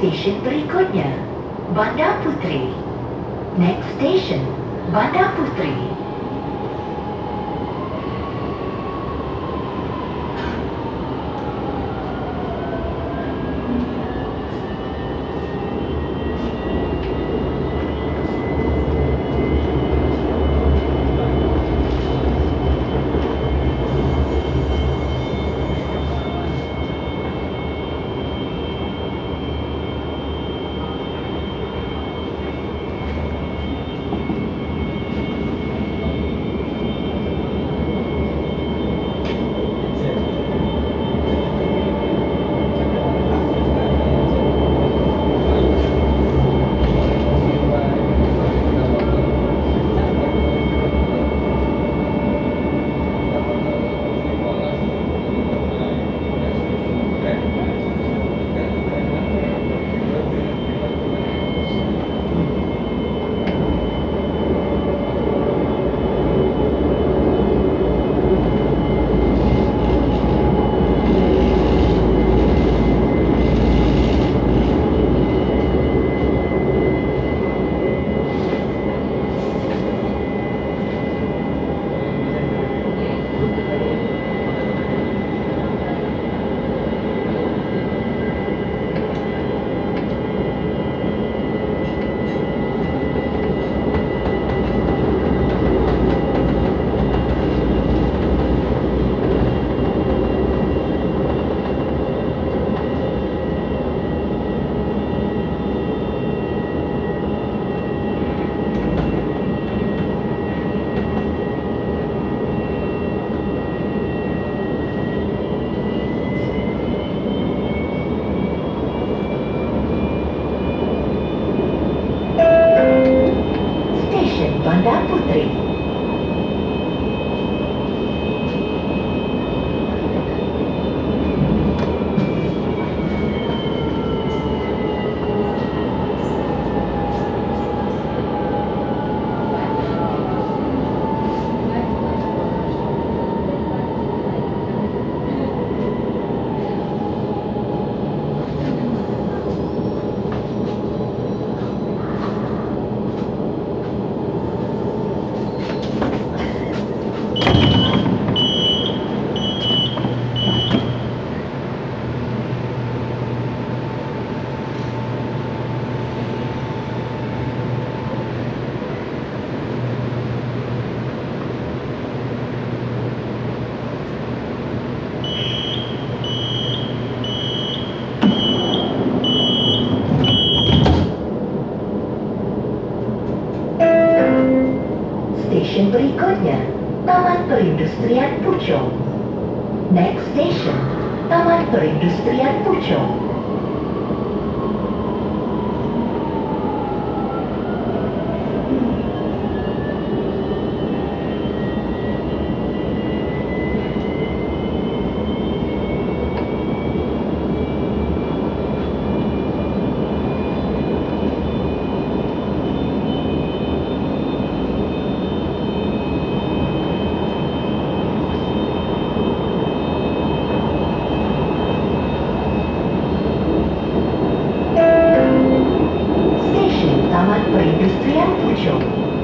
stesen berikutnya, Bandar Putri. Next station, Bandar Putri. Perindustrian Puchong. Next station, Taman Perindustrian Puchong. Stesen Taman Perindustrian Puchong.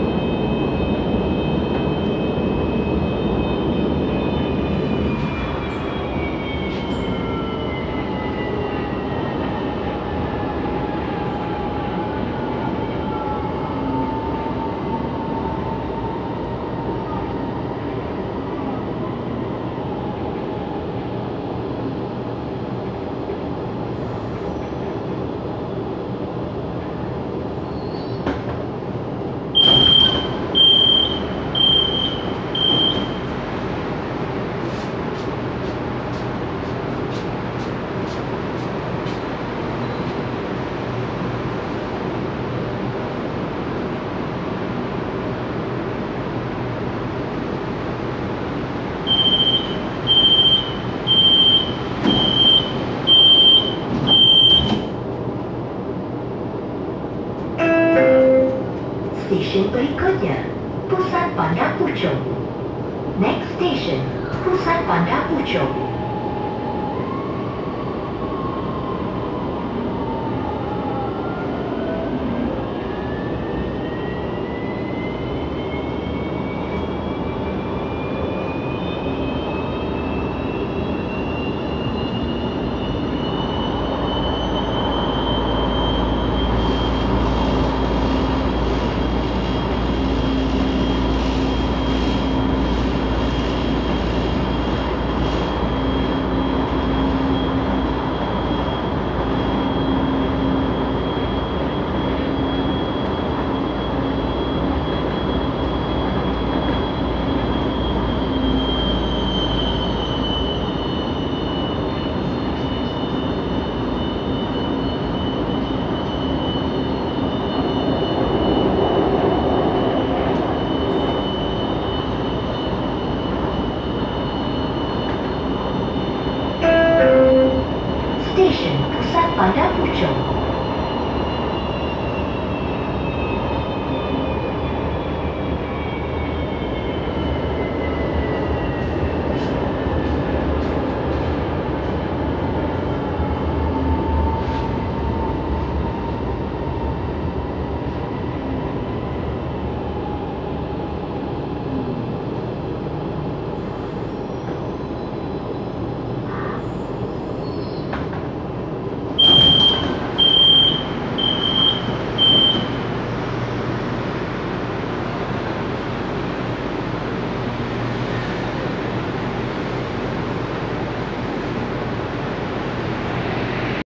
Stesen berikutnya, Pusat Bandar Puchong. Next station, Pusat Bandar Puchong. Other.